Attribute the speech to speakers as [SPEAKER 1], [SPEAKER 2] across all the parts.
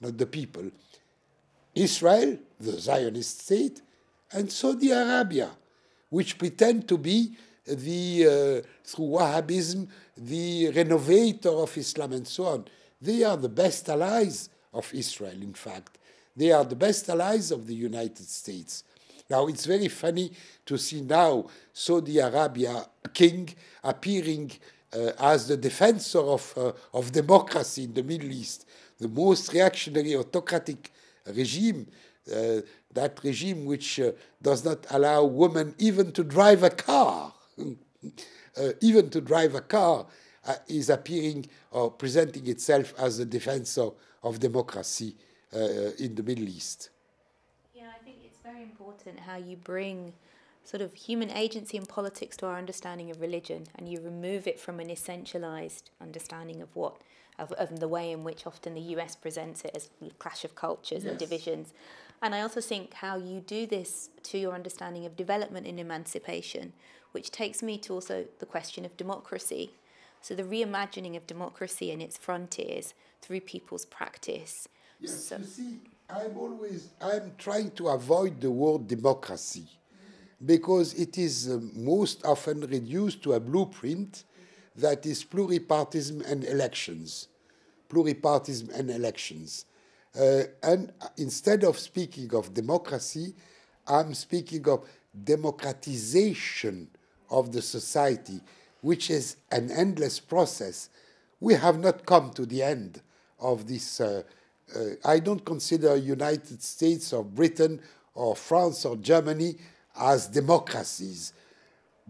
[SPEAKER 1] not the people. Israel, the Zionist state, and Saudi Arabia, which pretend to be the, uh, through Wahhabism, the renovator of Islam and so on. They are the best allies of Israel, in fact. They are the best allies of the United States. Now, it's very funny to see now Saudi Arabia king appearing uh, as the defensor of, uh, of democracy in the Middle East, the most reactionary autocratic regime, uh, that regime which uh, does not allow women even to drive a car, uh, even to drive a car, uh, is appearing or presenting itself as the defensor of democracy in the Middle East.
[SPEAKER 2] Yeah, I think it's very important how you bring sort of human agency and politics to our understanding of religion and you remove it from an essentialized understanding of what of, of the way in which often the US presents it as a clash of cultures yes. and divisions. And I also think how you do this to your understanding of development and emancipation, which takes me to also the question of democracy. So the reimagining of democracy and its frontiers through people's practice.
[SPEAKER 1] Yes, so, you see, I'm always I'm trying to avoid the word democracy because it is uh, most often reduced to a blueprint that is pluripartism and elections. Pluripartism and elections. Uh, and instead of speaking of democracy, I'm speaking of democratization of the society, which is an endless process. We have not come to the end of this. Uh, uh, I don't consider United States or Britain or France or Germany as democracies.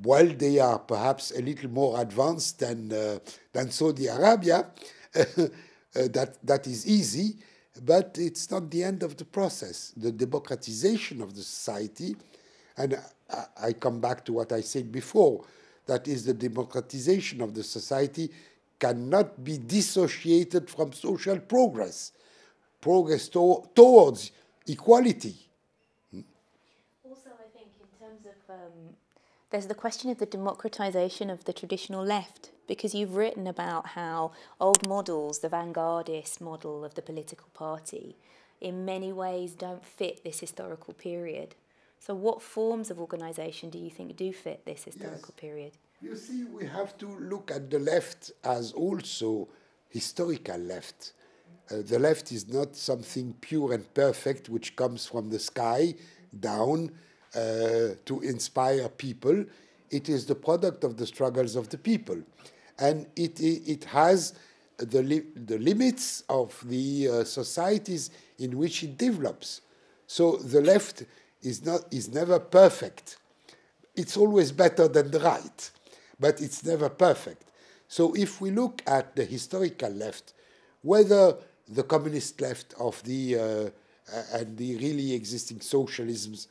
[SPEAKER 1] While they are perhaps a little more advanced than, uh, than Saudi Arabia, uh, that, that is easy, but it's not the end of the process. The democratization of the society, and I, I come back to what I said before, that is the democratization of the society cannot be dissociated from social progress, progress to towards equality Also, I think in terms of
[SPEAKER 2] um, there's the question of the democratization of the traditional left, because you've written about how old models, the vanguardist model of the political party, in many ways don't fit this historical period. So, what forms of organisation do you think do fit this historical yes. period?
[SPEAKER 1] You see, we have to look at the left as also historical left. Uh, the left is not something pure and perfect which comes from the sky down to inspire people. It is the product of the struggles of the people. And it, it has the, li the limits of the uh, societies in which it develops. So the left is, not, is never perfect. It's always better than the right, but it's never perfect. So if we look at the historical left, whether the communist left of the uh, and the really existing socialisms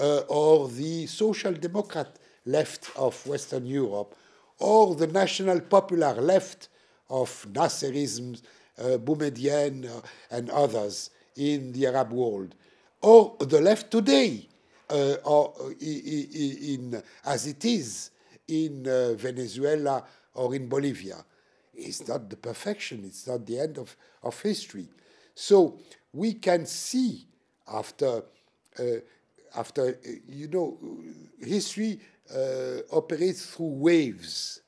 [SPEAKER 1] uh, or the social democrat left of Western Europe, or the national popular left of Nasserism, uh, uh, and others in the Arab world, or the left today, uh, or in, in, as it is in uh, Venezuela or in Bolivia. It's not the perfection, it's not the end of, of history. So we can see after uh, after, you know, history uh, operates through waves.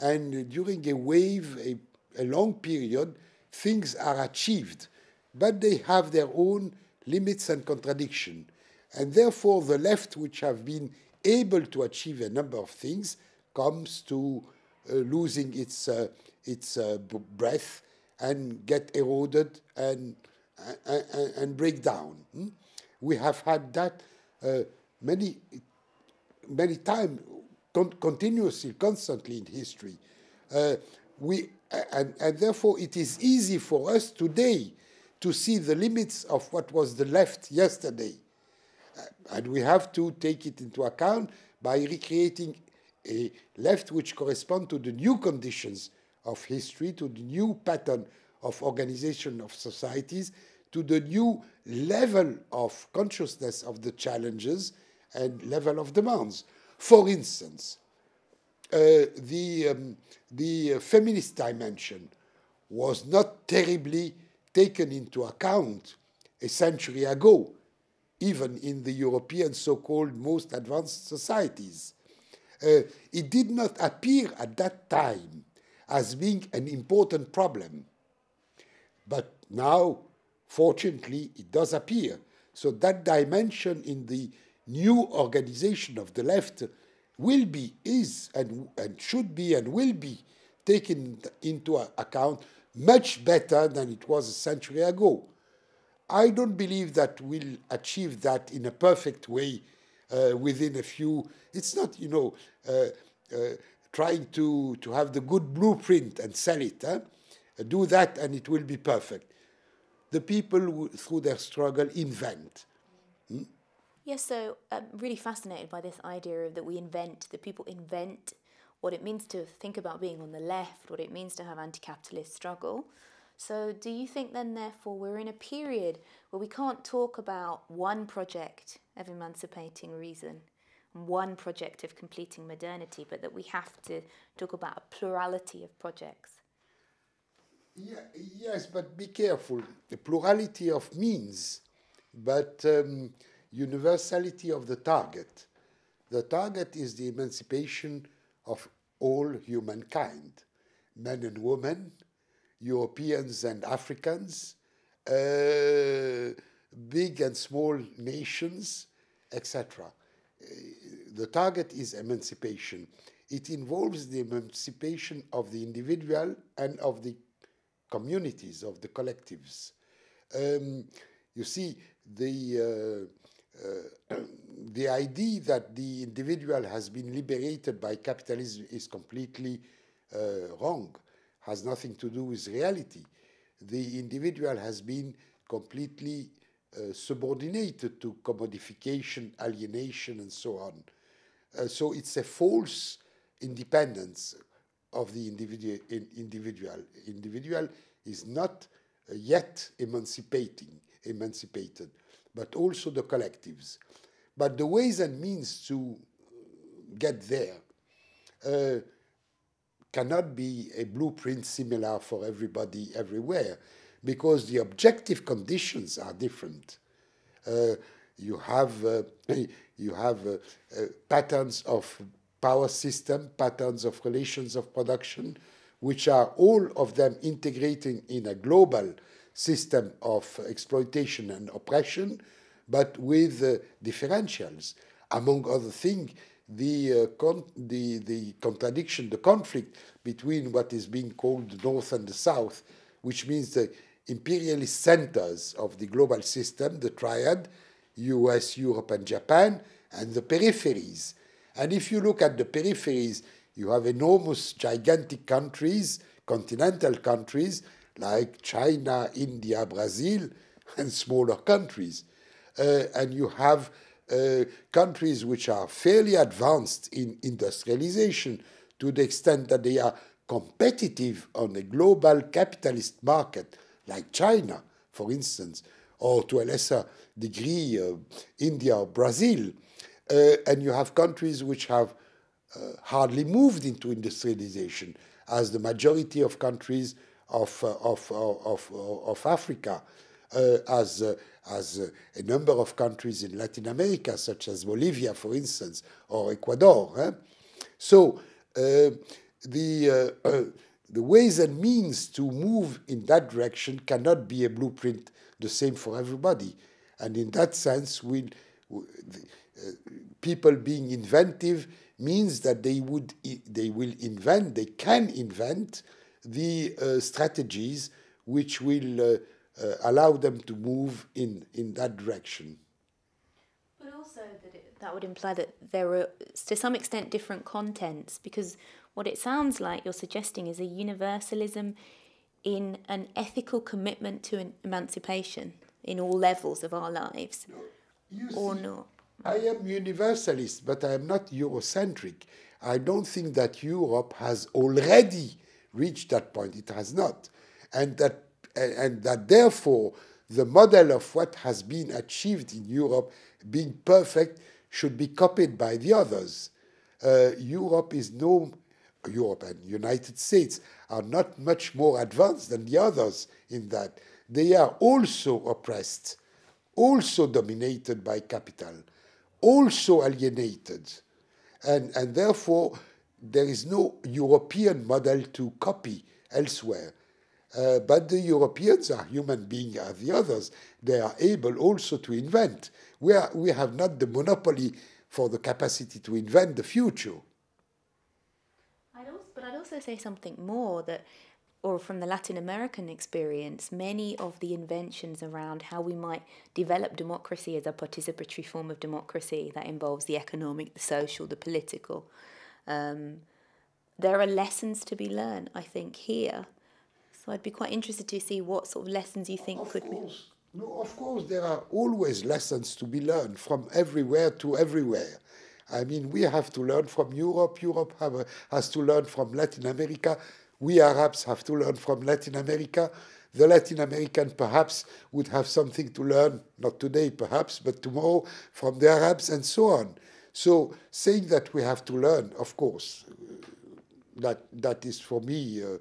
[SPEAKER 1] And during a wave, a, a long period, things are achieved, but they have their own limits and contradiction. And therefore, the left, which have been able to achieve a number of things, comes to uh, losing its, uh, its uh, breath and get eroded and, and, and break down. Hmm? We have had that many, many times, con continuously, constantly in history. Uh, we, and, and therefore, it is easy for us today to see the limits of what was the left yesterday. Uh, and we have to take it into account by recreating a left which corresponds to the new conditions of history, to the new pattern of organization of societies, to the new level of consciousness of the challenges and level of demands. For instance, uh, the, um, the feminist dimension was not terribly taken into account a century ago, even in the European so called most advanced societies. Uh, it did not appear at that time as being an important problem. But now, fortunately, it does appear. So that dimension in the new organization of the left will be, is, and, and should be, and will be taken into account much better than it was a century ago. I don't believe that we'll achieve that in a perfect way uh, within a few. It's not, you know, uh, uh, trying to, to have the good blueprint and sell it. Huh? Do that and it will be perfect. The people, who, through their struggle, invent.
[SPEAKER 2] Hmm? Yes, so I'm really fascinated by this idea of that we invent, that people invent what it means to think about being on the left, what it means to have anti capitalist struggle. So, do you think then, therefore, we're in a period where we can't talk about one project of emancipating reason, one project of completing modernity, but that we have to talk about a plurality of projects?
[SPEAKER 1] Yeah, yes, but be careful. The plurality of means, but um, universality of the target. The target is the emancipation of all humankind, men and women, Europeans and Africans, uh, big and small nations, etc. The target is emancipation. It involves the emancipation of the individual and of the communities, of the collectives. Um, you see, the uh, uh, the idea that the individual has been liberated by capitalism is completely uh, wrong, has nothing to do with reality. The individual has been completely uh, subordinated to commodification, alienation, and so on. Uh, so it's a false independence of the individual. In, individual. individual is not uh, yet emancipating, emancipated but also the collectives. But the ways and means to get there uh, cannot be a blueprint similar for everybody everywhere because the objective conditions are different. Uh, you have, uh, you have uh, uh, patterns of power system, patterns of relations of production, which are all of them integrating in a global system of exploitation and oppression, but with uh, differentials. Among other things, the, uh, the, the contradiction, the conflict between what is being called the North and the South, which means the imperialist centers of the global system, the triad, US, Europe, and Japan, and the peripheries. And if you look at the peripheries, you have enormous, gigantic countries, continental countries, like China, India, Brazil, and smaller countries. Uh, and you have uh, countries which are fairly advanced in industrialization to the extent that they are competitive on a global capitalist market, like China, for instance, or to a lesser degree, uh, India or Brazil. Uh, and you have countries which have uh, hardly moved into industrialization, as the majority of countries of, uh, of, of, of, Africa, as, as a number of countries in Latin America, such as Bolivia, for instance, or Ecuador. So the, the ways and means to move in that direction cannot be a blueprint the same for everybody. And in that sense, we, uh, people being inventive means that they would they will invent, they can invent the uh, strategies which will uh, uh, allow them to move in, in that direction.
[SPEAKER 2] But also that it, that would imply that there are, to some extent, different contents, because what it sounds like you're suggesting is a universalism in an ethical commitment to an emancipation in all levels of our lives,
[SPEAKER 1] no, or see, not. I am universalist, but I am not Eurocentric. I don't think that Europe has already reached that point. It has not. And that, and that therefore, the model of what has been achieved in Europe being perfect should be copied by the others. Uh, Europe is no, Europe and United States are not much more advanced than the others in that. they are also oppressed, also dominated by capital, also alienated. And, and therefore, there is no European model to copy elsewhere. Uh, but the Europeans are human beings as the others. They are able also to invent. We, are, we have not the monopoly for the capacity to invent the future.
[SPEAKER 2] I'd also, but I'd also say something more that, or from the Latin American experience, many of the inventions around how we might develop democracy as a participatory form of democracy that involves the economic, the social, the political. Um, there are lessons to be learned, I think, here. So I'd be quite interested to see what sort of lessons you think
[SPEAKER 1] of
[SPEAKER 2] could
[SPEAKER 1] course. be. No, of course, there are always lessons to be learned from everywhere to everywhere. I mean, we have to learn from Europe. Europe have, has to learn from Latin America. We Arabs have to learn from Latin America. The Latin American perhaps would have something to learn, not today perhaps, but tomorrow from the Arabs and so on. So saying that we have to learn, of course, that that is for me. Uh,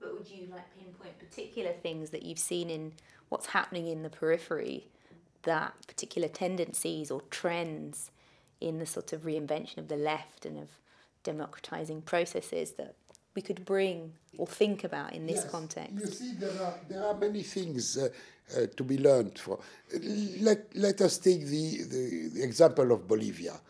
[SPEAKER 2] but would you like pinpoint particular things that you've seen in what's happening in the periphery, that particular tendencies or trends in the sort of reinvention of the left and of democratizing processes that we could bring or think about in this
[SPEAKER 1] yes.
[SPEAKER 2] context?
[SPEAKER 1] You see, there are, there are many things uh, uh, to be learned. For. Let, let us take the, the, the example of Bolivia.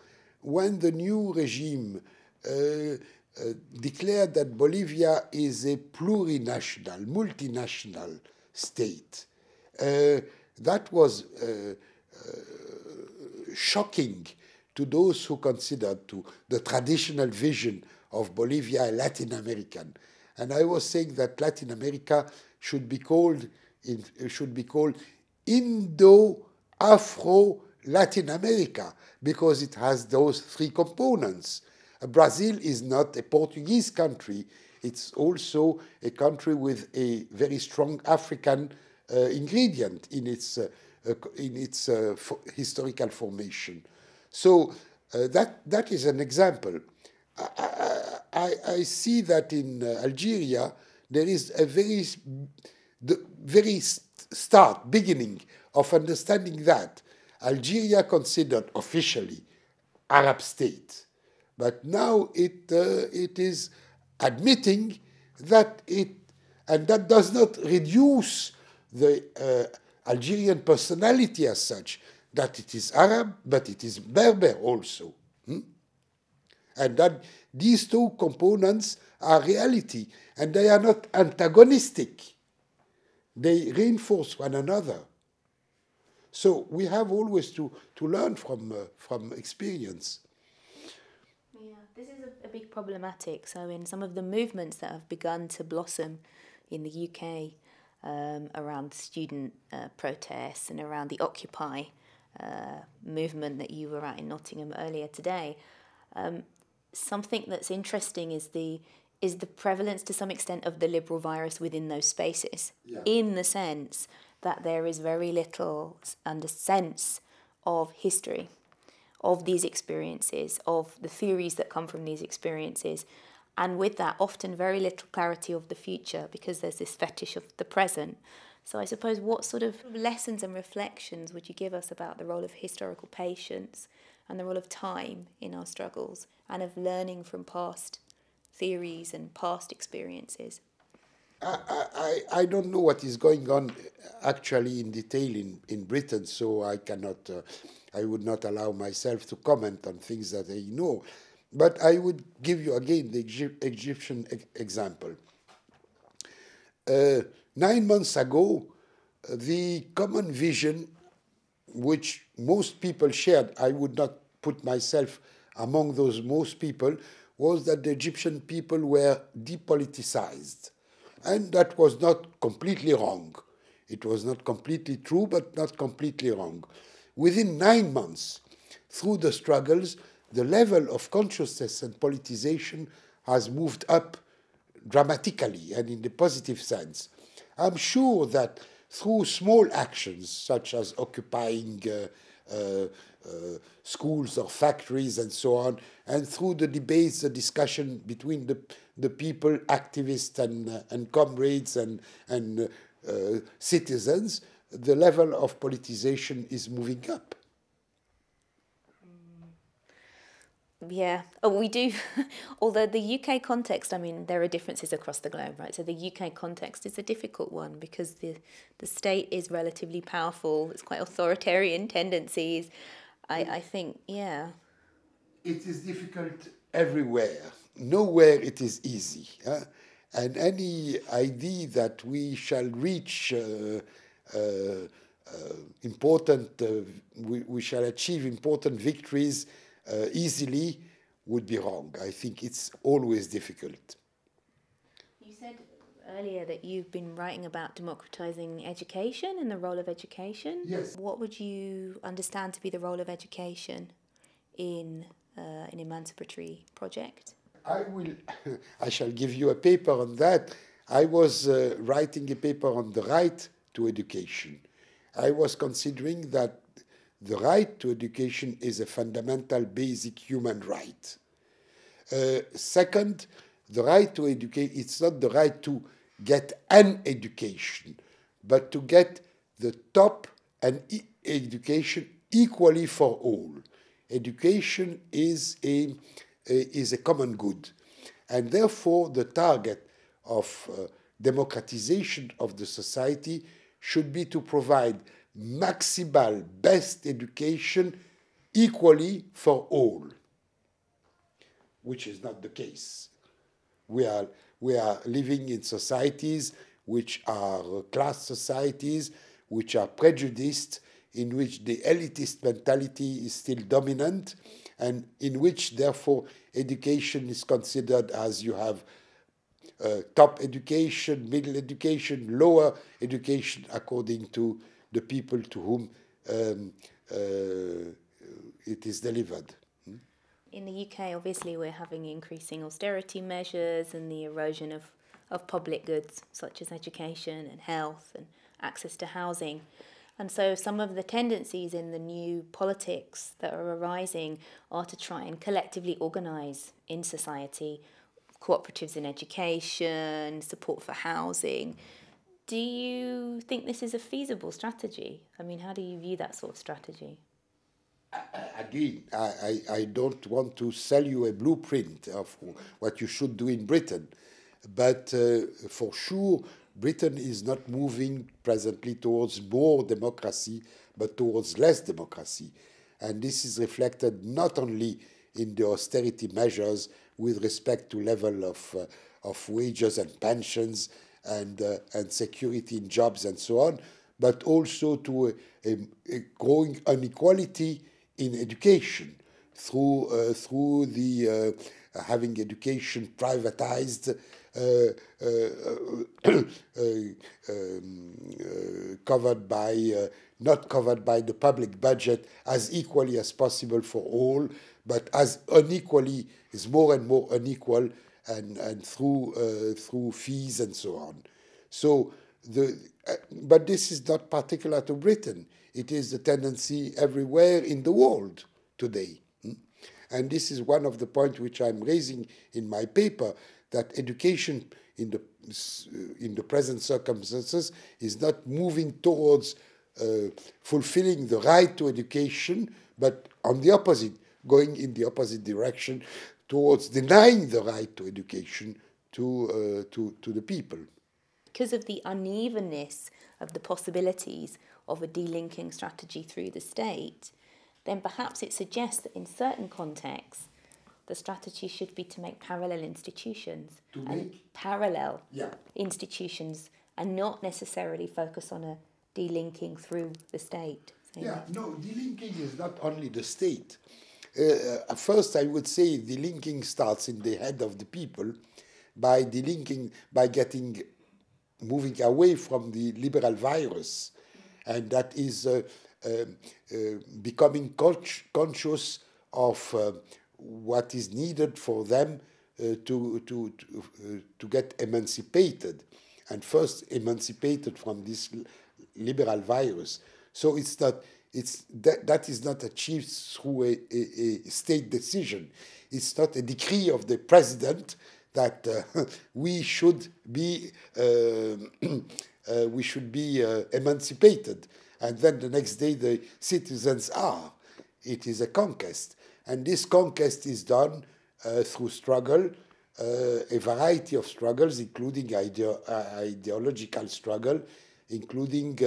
[SPEAKER 1] When the new regime uh, uh declared that Bolivia is a plurinational, multinational state, uh, that was uh, shocking to those who considered to the traditional vision of Bolivia Latin American. And I was saying that Latin America should be called in, should be called Indo Afro Latin America because it has those three components. Brazil is not a Portuguese country, it's also a country with a very strong African uh, ingredient in its, uh, uh, in its uh, historical formation. So uh, that, that is an example. I, I see that in uh, Algeria there is a very, the very start, beginning of understanding that Algeria considered officially Arab state, but now it, uh, it is admitting that it, and that does not reduce the uh, Algerian personality as such, that it is Arab, but it is Berber also. Hmm? And that these two components are reality, and they are not antagonistic. They reinforce one another. So we have always to, to learn from, uh, from experience.
[SPEAKER 2] Yeah, this is a, a big problematic. So in some of the movements that have begun to blossom in the UK um, around student uh, protests and around the Occupy uh, movement that you were at in Nottingham earlier today. Um, something that's interesting is the is the prevalence to some extent of the liberal virus within those spaces, yeah. in the sense that there is very little under sense of history, of these experiences, of the theories that come from these experiences, and with that, often very little clarity of the future because there's this fetish of the present. So I suppose what sort of lessons and reflections would you give us about the role of historical patience and the role of time in our struggles and of learning from past theories and past experiences?
[SPEAKER 1] I, I, I don't know what is going on actually in detail in, in Britain, so I cannot, uh, I would not allow myself to comment on things that I know. But I would give you again the Egyptian example. Uh, nine months ago, the common vision, which most people shared, I would not put myself among those most people, was that the Egyptian people were depoliticized. And that was not completely wrong. It was not completely true, but not completely wrong. Within nine months, through the struggles, the level of consciousness and politicization has moved up dramatically and in the positive sense. I'm sure that through small actions such as occupying uh, uh, uh, schools or factories and so on, and through the debates, the discussion between the, the people, activists and, uh, and comrades and, and citizens, the level of politicization is moving up.
[SPEAKER 2] Yeah. Oh, we do. Although the UK context, I mean, there are differences across the globe, right? So the UK context is a difficult one because the the state is relatively powerful. It's quite authoritarian tendencies. I, I think, yeah.
[SPEAKER 1] It is difficult everywhere. Nowhere it is easy. Huh? And any idea that we shall reach uh, uh, uh, important, uh, we, we shall achieve important victories uh, easily would be wrong. I think it's always difficult.
[SPEAKER 2] You said earlier that you've been writing about democratizing education and the role of education.
[SPEAKER 1] Yes.
[SPEAKER 2] What would you understand to be the role of education in uh, an emancipatory project?
[SPEAKER 1] I will. I shall give you a paper on that. I was uh, writing a paper on the right to education. I was considering that the right to education is a fundamental, basic human right. Uh, second, the right to educate, it's not the right to get an education, but to get the top and e education equally for all. Education is a, is a common good. And therefore, the target of uh, democratization of the society should be to provide maximal best education equally for all, which is not the case. We are, we are living in societies which are class societies, which are prejudiced, in which the elitist mentality is still dominant, and in which, therefore, education is considered as you have uh, top education, middle education, lower education, according to the people to whom um, uh, it is delivered.
[SPEAKER 2] In the UK, obviously, we're having increasing austerity measures and the erosion of, of public goods such as education and health and access to housing. And so, some of the tendencies in the new politics that are arising are to try and collectively organise in society cooperatives in education, support for housing, do you think this is a feasible strategy? I mean, how do you view that sort of strategy?
[SPEAKER 1] Again, I, I, I don't want to sell you a blueprint of what you should do in Britain, but uh, for sure, Britain is not moving presently towards more democracy, but towards less democracy. And this is reflected not only in the austerity measures with respect to level of, uh, of wages and pensions and, uh, and security in jobs and so on, but also to a, a, a growing inequality in education through, uh, through the uh, having education privatized, uh, uh, um, covered by, not covered by the public budget as equally as possible for all, but as unequally, is more and more unequal and, and through, uh, through fees and so on. So, the, uh, but this is not particular to Britain. It is the tendency everywhere in the world today. Hmm? And this is one of the points which I'm raising in my paper that education in the, uh, in the present circumstances is not moving towards uh, fulfilling the right to education, but on the opposite, going in the opposite direction towards denying the right to education to, uh, to, to the people.
[SPEAKER 2] Because of the unevenness of the possibilities of a delinking strategy through the state, then perhaps it suggests that in certain contexts, the strategy should be to make parallel institutions
[SPEAKER 1] to
[SPEAKER 2] and
[SPEAKER 1] make?
[SPEAKER 2] parallel
[SPEAKER 1] yeah.
[SPEAKER 2] institutions and not necessarily focus on a delinking through the state.
[SPEAKER 1] Yeah, no, delinking is not only the state. Uh, first, I would say delinking starts in the head of the people by delinking, by getting, moving away from the liberal virus, and that is uh, uh, uh becoming conscious of uh, what is needed for them uh, to, to, to, to get emancipated, and first emancipated from this liberal virus. So it's not it's that, that is not achieved through a, a, a, state decision. It's not a decree of the president that uh, we should be uh, uh, we should be uh, emancipated. And then the next day the citizens are. It is a conquest. And this conquest is done uh, through struggle, uh, a variety of struggles, including ideo ideological struggle, including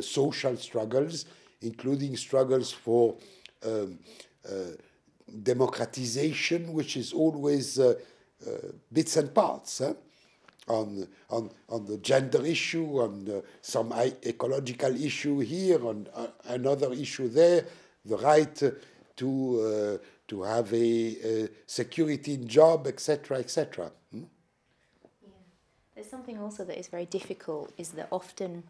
[SPEAKER 1] social struggles, including struggles for um, democratization, which is always bits and parts. Huh? on, on, on the gender issue, on uh, some ecological issue here, on uh, another issue there, the right to, uh, to have a, security in job, etc., etc. Hmm?
[SPEAKER 2] There's something also that is very difficult, is that often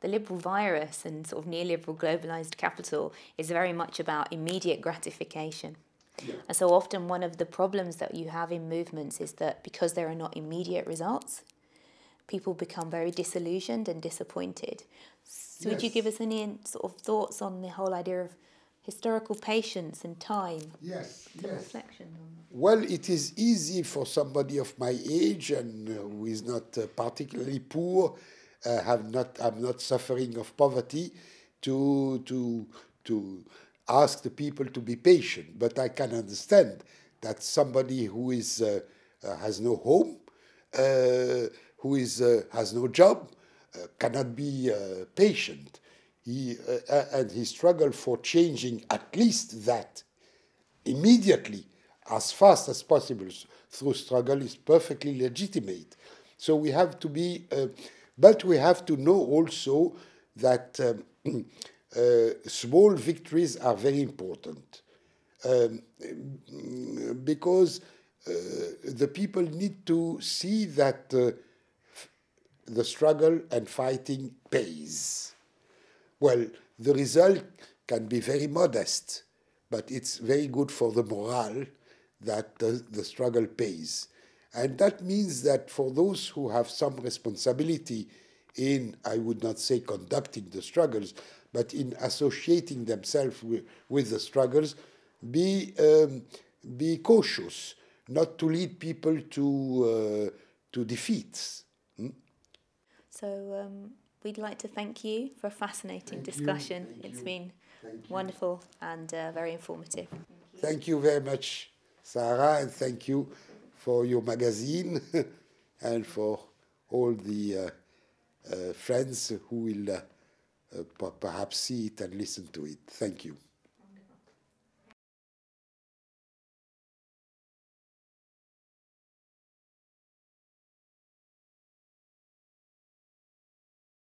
[SPEAKER 2] the liberal virus and sort of neoliberal globalized capital is very much about immediate gratification. Yeah. And so often one of the problems that you have in movements is that because there are not immediate results, people become very disillusioned and disappointed. So yes. would you give us any sort of thoughts on the whole idea of historical patience and time?
[SPEAKER 1] Yes,
[SPEAKER 2] yes.
[SPEAKER 1] Well, it is easy for somebody of my age and uh, who is not uh, particularly poor, uh, have not, I'm not suffering of poverty, to to to ask the people to be patient, but I can understand that somebody who is uh, uh, has no home, uh, who is uh, has no job, uh, cannot be uh, patient. He and he struggle for changing at least that immediately, as fast as possible through struggle is perfectly legitimate. So we have to be, but we have to know also that. Um, uh, small victories are very important um, because uh, the people need to see that uh, the struggle and fighting pays. Well, the result can be very modest, but it's very good for the morale that the, the struggle pays. And that means that for those who have some responsibility in, I would not say conducting the struggles, but in associating themselves with, with the struggles, be, um, be cautious, not to lead people to, uh, to defeats. Hmm?
[SPEAKER 2] So um, we'd like to thank you for a fascinating thank discussion. You, it's you, been wonderful and uh, very informative.
[SPEAKER 1] Thank you. thank you very much, Sara, and thank you for your magazine and for all the uh, uh, friends who will uh, perhaps see it and listen to it. Thank you.